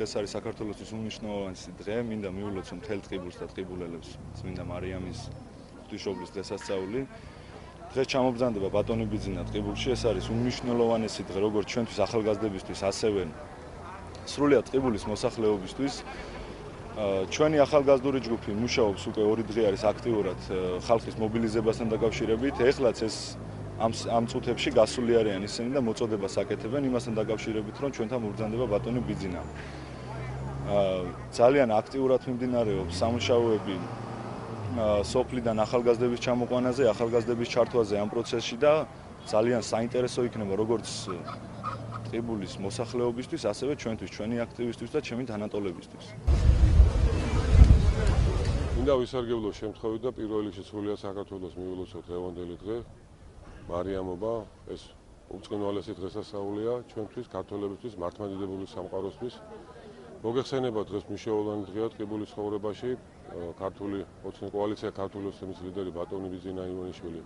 დღეს არის საქართველოსთვის უნიშნავანესი დღე, მინდა მიულოცო მთელ ტყიბულს და ტყიბულელებს წმინდა მარიამის ღვთისმშობლის დღესასწაული. დღეს ჩამობრძანდება ბატონი ბიძინა ტყიბულში, ეს არის უნიშნავანესი დღე როგორც ჩვენთვის ახალგაზრდებისთვის, ასევე სრულიად ტყიბულის მოსახლეობისთვის. ჩვენი ახალგაზრდული ჯგუფი მუშაობს უკვე 2 დღე არის აქტიურად ხალხის მობილიზებასთან დაკავშირებით. ეხლაც ეს ამ ამ წუთებში გასული არიან ისინი და მოწოდებას აკეთებენ იმასთან დაკავშირებით, რომ ჩვენთან მობრძანდება ბატონი ბიძინა. ძალიან აქტიურად მიმდინარეობს სამუშაოები სოფლიდან ახალგაზრდების ჩამოყვანაზე, ახალგაზრდების ჩართვაზე ამ პროცესში და ძალიან საინტერესო იქნება როგორც ტყიბულის მოსახლეობისთვის, ასევე ჩვენთვის, ჩვენი აქტივისტვის და ჩემი თანატოლებისთვის. მინდა ვისარგებლო შემთხვევით და პირველ რიგში სრულიად საქართველოს მიულოცოთ დღევანდელი დღე. მარიამობა ეს უწყინვალესი დღესასწაულია ჩვენთვის, ქართველებისთვის, მართლმადიდებელი სამყაროსთვის. მოგეხსენება დღეს მნიშვნელოვანი დღეა ტყიბულის ცხოვრებაში. ქართული ოცნე კოალიცია ქართული ოცნების ლიდერი ბატონი ბიზინა ივანიშვილი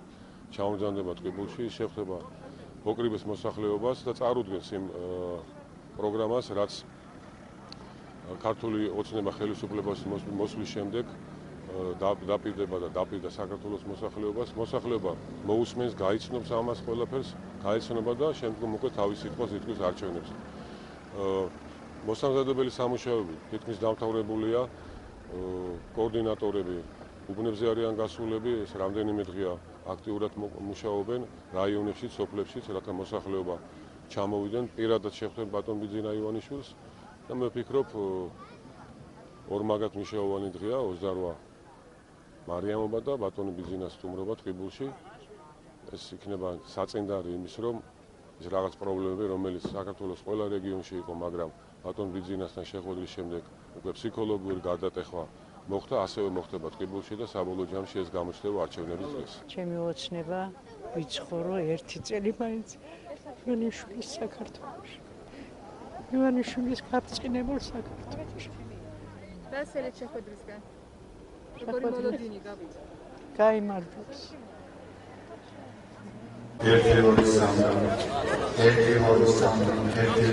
ჩაუმძანდება ტყიბულში, შეხვდება ოკრიბის მოსახლეობას და წარუდგენს იმ პროგრამას, რაც ქართული ოცნება ხელისუფლებას მოსვლის შემდეგ დაპირდება და დაპირდა საქართველოს მოსახლეობას. მოსახლეობა მოусმენს, გაიცნობს ამას ყველაფერს, გაიცნობა და შემდგომ უკვე თავის სიტყვას იტყვის არჩევნებს. მოსამზადებელი სამუშაოები თითქმის დამთავრებულია. კოორდინატორები უბნებზე არიან გასულები, ეს რამდენიმე დღეა აქტიურად მუშაობენ რაიონებში, სოფლებში, რათა მოსახლეობა ჩამოვიდნენ, პირადად შეხვდნენ ბატონ ბიძინა ივანიშვილს და მე ვფიქრობ ორმაგად მნიშვნელოვანი დღეა 28 მარიამობა და ბატონი ბიზნეს სტუმრობა ტყიბულში ეს იქნება საწინდარი იმის რომ ეს რაღაც პრობლემები რომელიც საქართველოს ყველა რეგიონში იყო მაგრამ ბატონ ბიზნესთან შეხვედრის შემდეგ უკვე ფსიქოლოგიური გარდატეხვა მოხდა ასევე მოხდება ტყიბულში და საბოლოო ჯამში ეს გამოჩნდება არჩევნების დღეს ჩემი ოცნება ვიცხოვრო ერთი წელი მაინც ივანიშვილის საქართველოში ივანიშვილის კარწყინებულ საქართველოში და სერეთ შეხვედრისგან როგორი მოლოდინი გავიც? გაიმარჯოს. ერთი ორი სამი ერთი ორი სამი ერთი